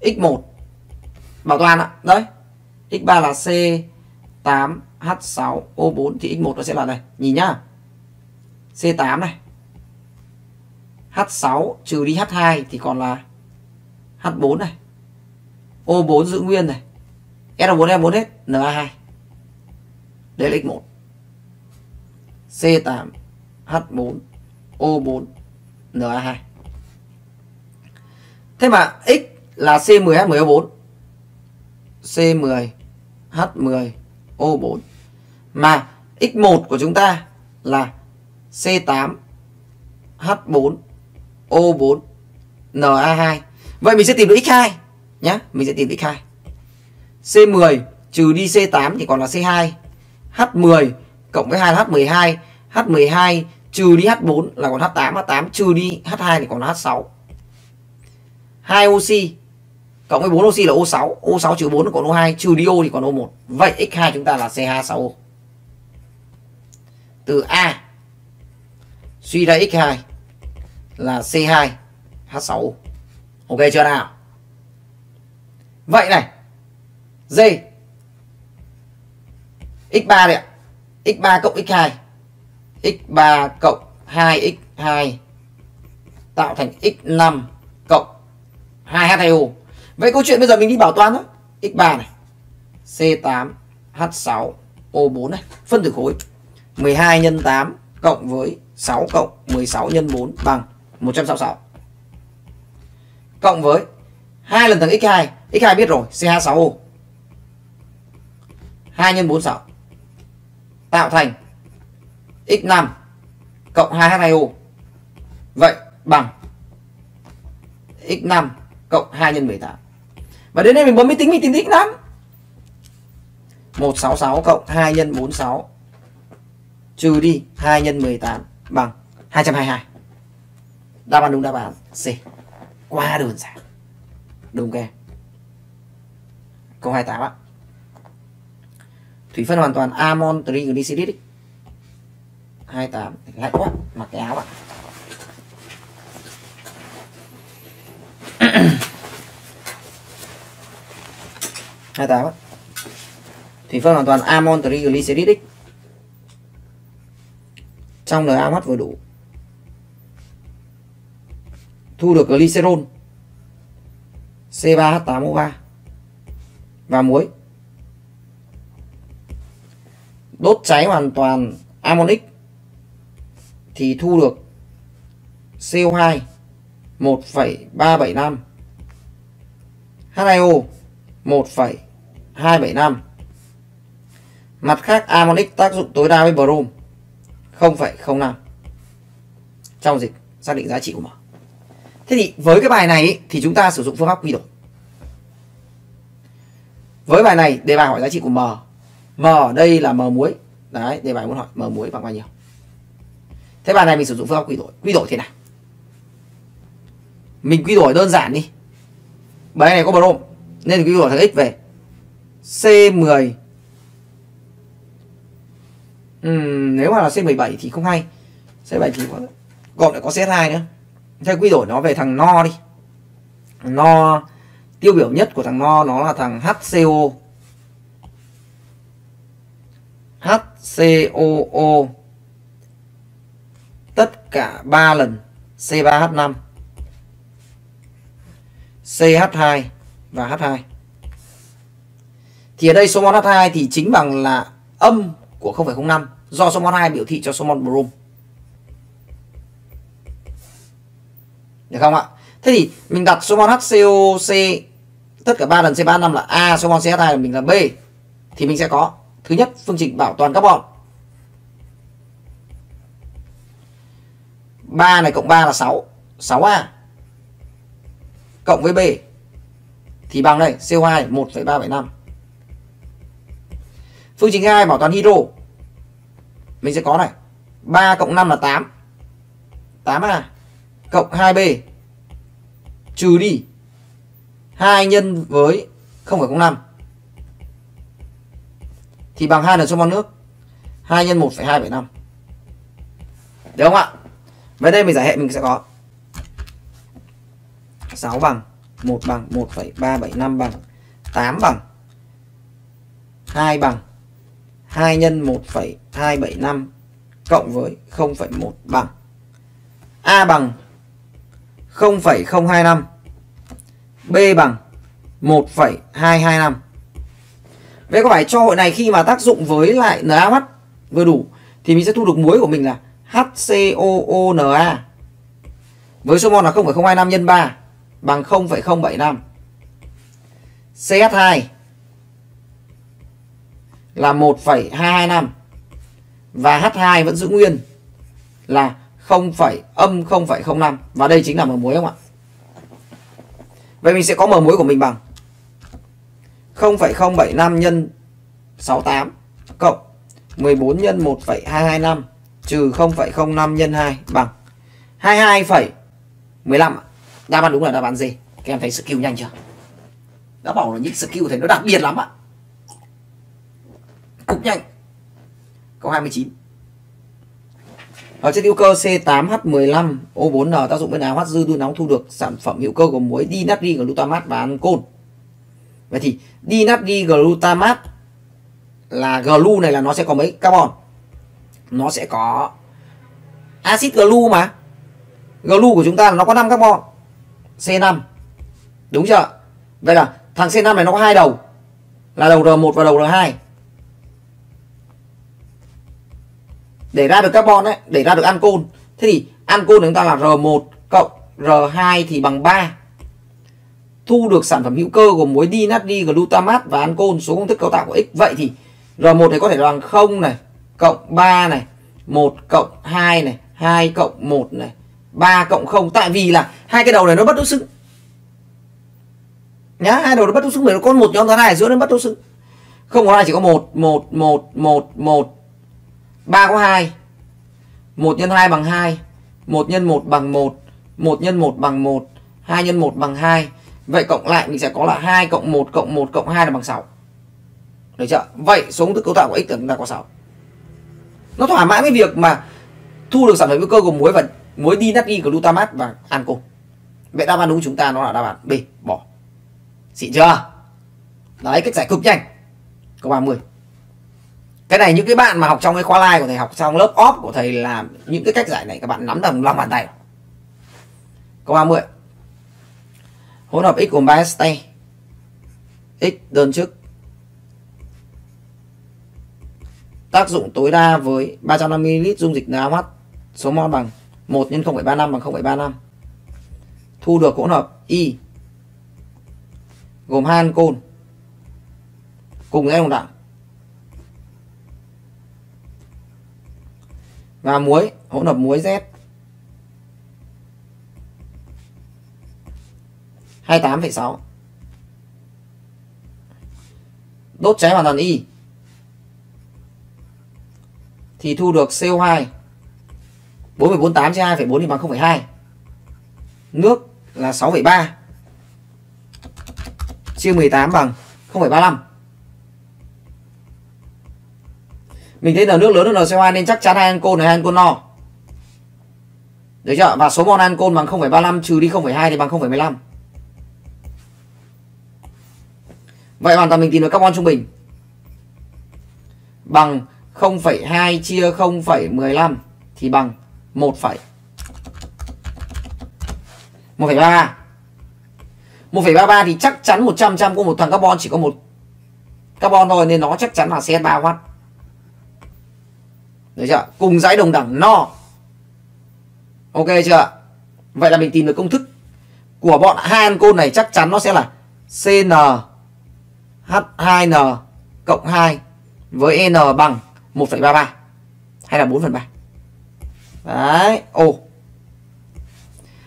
X1 bảo toàn ạ. Đấy. X3 là C8H6O4 thì x1 nó sẽ là này. Nhìn nhá. C8 này. H6 trừ đi H2 thì còn là H4 này. O4 giữ nguyên này. S4 S4 hết. Na2 Đây là X1 C8 H4 O4 Na2 Thế mà X là C10 H10 O4 C10 H10 O4 Mà X1 của chúng ta là C8 H4 O4 Na2 Vậy mình sẽ tìm được x2 nhá. Mình sẽ tìm được x2 C10 trừ đi C8 thì còn là C2 H10 cộng với 2 là H12 H12 trừ đi H4 là còn H8 H8 trừ đi H2 thì còn là H6 2 oxy cộng với 4 oxy là O6 O6 trừ 4 còn O2 trừ đi O thì còn O1 vậy x2 chúng ta là C26O từ A suy ra x2 là C2 H6 ok chưa nào? Vậy này D x3 đấy ạ. X3 cộng x2 x3 cộng 2x2 tạo thành x5 cộng 2H2O Vậy câu chuyện bây giờ mình đi bảo toán đó. X3 này C8 H6 O4 này, phân tử khối 12 x 8 cộng với 6 cộng 16 x 4 bằng 166 cộng với hai lần thằng x2 x2 biết rồi CH6O 2 x 46 tạo thành x5 cộng 2H2O vậy bằng x5 cộng 2 x 18 và đến đây mình bấm máy tính mình tìm x5 166 cộng 2 x 46 trừ đi 2 x 18 bằng 222 đáp án đúng, đáp án C. Quá đơn giản. Đúng kê câu 28 ạ. Thủy phân hoàn toàn amon triglycerid 28 lạnh quá, mặc cái áo ạ. Hai tám thủy phân hoàn toàn amon triglycerid trong NaOH vừa đủ thu được glycerol C3H8O3 và muối. Đốt cháy hoàn toàn amonic thì thu được CO2 1,375 H2O 1,275 Mặt khác amonic tác dụng tối đa với brom 0,05 trong dịch xác định giá trị của M. Thế thì với cái bài này thì chúng ta sử dụng phương pháp quy đổi. Với bài này đề bài hỏi giá trị của M. M ở đây là M muối. Đấy, đề bài muốn hỏi M muối bằng bao nhiêu. Thế bài này mình sử dụng phương pháp quy đổi. Quy đổi thế nào? Mình quy đổi đơn giản đi. Bài này có brom nên quy đổi thằng x về C10 Uhm, nếu mà là C17 thì không hay C17 thì có còn lại có CS2 nữa Thế quy đổi nó về thằng no đi. No tiêu biểu nhất của thằng no nó là thằng HCO HCOO tất cả 3 lần C3H5 CH2 và H2 thì ở đây số mol H2 thì chính bằng là âm của 0,05 do số mol 2 biểu thị cho số mol brom được không ạ? Thế thì mình đặt số mol HCOC tất cả ba lần C35 là A số mol CH2 là mình là B. Thì mình sẽ có thứ nhất phương trình bảo toàn carbon. 3 này cộng 3 là 6 6A cộng với B. Thì bằng đây CO2 1,375 phương trình 2 bảo toàn hydro. Mình sẽ có này 3 cộng 5 là 8 8A cộng 2B trừ đi 2 nhân với 0,05 thì bằng 2 lần số mol nước 2 nhân 1,275 được không ạ? Với đây mình giải hệ mình sẽ có 6 bằng 1 bằng 1,375 bằng 8 bằng. 2 bằng 2 nhân 1,275 cộng với 0,1 bằng. A bằng 0,025 B bằng 1,225 Vậy có phải cho hội này khi mà tác dụng với lại NaOH vừa đủ thì mình sẽ thu được muối của mình là HCOONA với số mol là 0,025 nhân 3 bằng 0,075 CH2 là 1,225 và H2 vẫn giữ nguyên là 0, âm 0,05 và đây chính là mở muối không ạ? Vậy mình sẽ có mở muối của mình bằng 0,075 nhân 68 cộng 14 nhân 1,225 trừ 0,05 nhân 2 bằng 22,15 đáp án đúng là đáp án gì? Các em thấy skill nhanh chưa? Đã bảo là những skill thấy nó đặc biệt lắm ạ. Cục nhanh. Câu 29 ở chất hữu cơ C8H15 O4N tác dụng bên áo H dư đun nóng thu được sản phẩm hữu cơ gồm muối dinatri glutamat và ancol. Vậy thì dinatri glutamat là glu này là nó sẽ có mấy carbon? Nó sẽ có axit glu mà. Glu của chúng ta là nó có 5 carbon. C5. Đúng chưa? Vậy là thằng C5 này nó có hai đầu. Là đầu R1 và đầu R2. Để ra được carbon ấy, để ra được ancol. Thế thì ancol chúng ta là R1 cộng R2 thì bằng 3 thu được sản phẩm hữu cơ gồm muối dinatri glutamate và ancol, số công thức cấu tạo của x. Vậy thì R1 này có thể bằng 0 này, cộng 3 này 1 cộng 2 này 2 cộng 1 này 3 cộng 0 tại vì là hai cái đầu này nó bất đối xứng nhá, hai đầu nó bất đối xứng bởi nó có một nhóm thứ hai ở giữa nó bất đối xứng không có hai, chỉ có một một một một một 3 có 2 1 nhân 2 bằng 2 1 nhân 1 bằng 1 1 nhân 1 bằng 1 2 nhân 1 bằng 2 Vậy cộng lại mình sẽ có là 2 cộng 1 cộng 1 cộng 2 là bằng 6 Được chưa? Vậy số công thức cấu tạo của x chúng ta có 6 Nó thỏa mãn cái việc mà thu được sản phẩm hữu cơ gồm muối và muối dinatri glutamate và ancol. Vậy đáp án đúng của chúng ta nó là đáp án B, bỏ. Xịn chưa? Đấy, cách giải cực nhanh. Câu 30 cái này những cái bạn mà học trong cái khóa live của thầy học trong lớp off của thầy làm những cái cách giải này các bạn nắm tầm lòng bàn tay. Câu 30 hỗn hợp x gồm 3 st x đơn chức. Tác dụng tối đa với 350ml dung dịch NaOH số mol bằng 1 nhân 0,35 bằng 0,35 thu được hỗn hợp Y gồm hai ancol cùng Z đồng đẳng. Và muối hỗn hợp muối Z. 28,6 đốt cháy hoàn toàn Y. Thì thu được CO2 4,48 chia 2,4 thì bằng 0,2 nước là 6,3 chia 18 bằng 0,35 mình thấy là nước lớn hơn NaCO2 nên chắc chắn hai ancol này hai ancol no. Được chưa? Và số mol ancol bằng 0,35 trừ đi 0,2 thì bằng 0,15 vậy hoàn toàn mình tìm được carbon trung bình. Bằng 0,2 chia 0,15 thì bằng 1, 1,33 1,33 thì chắc chắn 100 trăm của một thằng carbon chỉ có một carbon thôi nên nó chắc chắn là CS3 watt được chưa? Cùng dãy đồng đẳng no. Ok chưa? Vậy là mình tìm được công thức của bọn hai ancol này chắc chắn nó sẽ là CN H2N cộng 2 với n bằng 1,33 hay là 4 phần 3 đấy ồ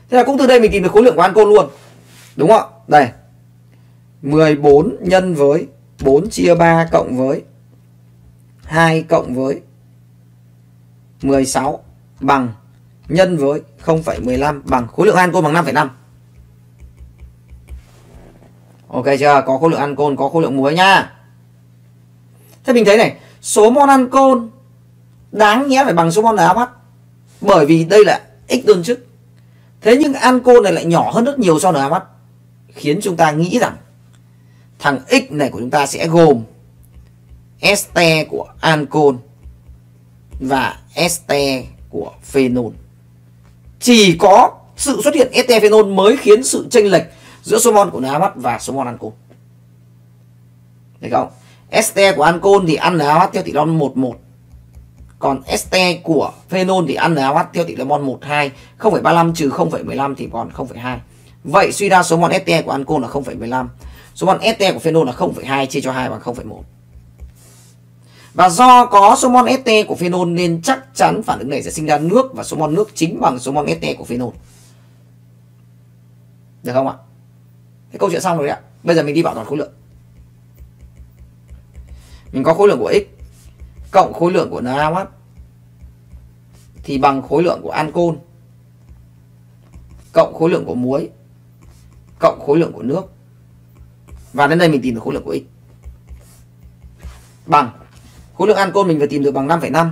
thế là cũng từ đây mình tìm được khối lượng của ancol luôn. Đúng không? Đây. 14 nhân với 4 chia 3 cộng với 2 cộng với 16 bằng nhân với 0,15 bằng khối lượng ancol bằng 5,5 Ok chưa? Có khối lượng ancol, có khối lượng muối nha. Thế mình thấy này, số mol ancol đáng nhẽ phải bằng số mol NaOH. Bởi vì đây là x đơn chức. Thế nhưng ancol này lại nhỏ hơn rất nhiều so với NaOH. Khiến chúng ta nghĩ rằng thằng x này của chúng ta sẽ gồm este của ancol và este của phenol. Chỉ có sự xuất hiện este phenol mới khiến sự chênh lệch giữa số mol của NaOH và số mol ancol. Thấy không? Este của ancol thì ăn NaOH theo tỷ lệ 11. Còn este của phenol thì ăn NaOH theo tỷ lệ mol 12, 0,35 trừ 0,15 thì còn 0,2. Vậy suy ra số mol este của ancol là 0,15. Số mol este của phenol là 0,2 chia cho 2 bằng 0,1. Và do có số mol ST của phenol nên chắc chắn phản ứng này sẽ sinh ra nước và số mol nước chính bằng số mol ST của phenol. Được không ạ? Thế câu chuyện xong rồi đấy ạ. Bây giờ mình đi bảo toàn khối lượng. Mình có khối lượng của x cộng khối lượng của NaOH thì bằng khối lượng của ancol cộng khối lượng của muối cộng khối lượng của nước. Và đến đây mình tìm được khối lượng của x. Bằng khối lượng ancol mình phải tìm được bằng 5,5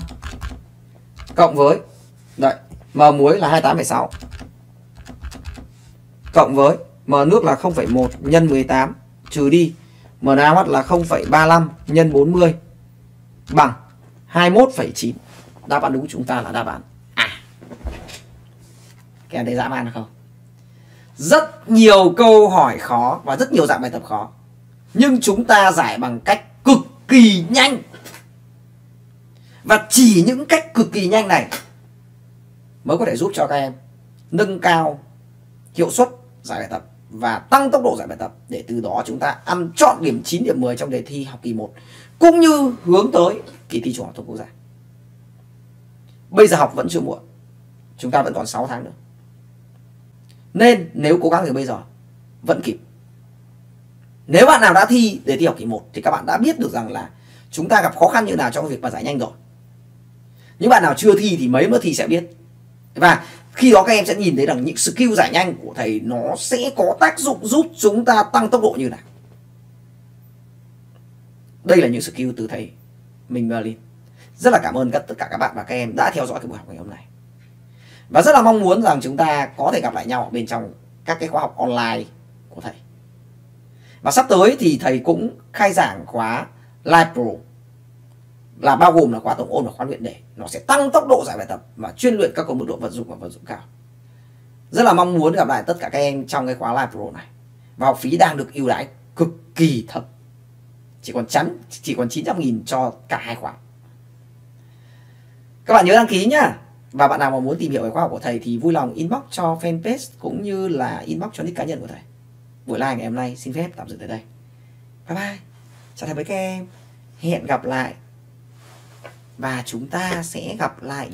cộng với đấy, m muối là 28,6 cộng với m nước là 0,1 nhân 18 trừ đi m NaOH là 0,35 nhân 40 bằng 21,9. Đáp án đúng của chúng ta là đáp án à. Các em thấy dã man không? Rất nhiều câu hỏi khó và rất nhiều dạng bài tập khó. Nhưng chúng ta giải bằng cách cực kỳ nhanh. Và chỉ những cách cực kỳ nhanh này mới có thể giúp cho các em nâng cao hiệu suất giải bài tập và tăng tốc độ giải bài tập để từ đó chúng ta ăn chọn điểm 9 điểm 10 trong đề thi học kỳ 1 cũng như hướng tới kỳ thi trung học thông quốc gia. Bây giờ học vẫn chưa muộn. Chúng ta vẫn còn 6 tháng nữa. Nên nếu cố gắng từ bây giờ, vẫn kịp. Nếu bạn nào đã thi đề thi học kỳ 1 thì các bạn đã biết được rằng là chúng ta gặp khó khăn như nào trong việc mà giải nhanh rồi. Những bạn nào chưa thi thì mấy nữa thi sẽ biết. Và khi đó các em sẽ nhìn thấy rằng những skill giải nhanh của thầy nó sẽ có tác dụng giúp chúng ta tăng tốc độ như nào. Đây là những skill từ thầy mình Merlin rất là cảm ơn các, tất cả các bạn và các em đã theo dõi cái buổi học ngày hôm nay. Và rất là mong muốn rằng chúng ta có thể gặp lại nhau bên trong các cái khóa học online của thầy. Và sắp tới thì thầy cũng khai giảng khóa Live Pro là bao gồm là khóa tổng ôn và khóa luyện đề. Nó sẽ tăng tốc độ giải bài tập và chuyên luyện các có mức độ vận dụng và vận dụng cao. Rất là mong muốn gặp lại tất cả các em trong cái khóa live pro này. Và học phí đang được ưu đãi cực kỳ thấp. Chỉ còn chắn, chỉ còn 900 nghìn cho cả hai khóa. Các bạn nhớ đăng ký nhá. Và bạn nào mà muốn tìm hiểu về khóa học của thầy thì vui lòng inbox cho fanpage cũng như là inbox cho nick cá nhân của thầy. Buổi live ngày hôm nay xin phép tạm dừng tại đây. Bye bye. Chào thầy với các em. Hẹn gặp lại và chúng ta sẽ gặp lại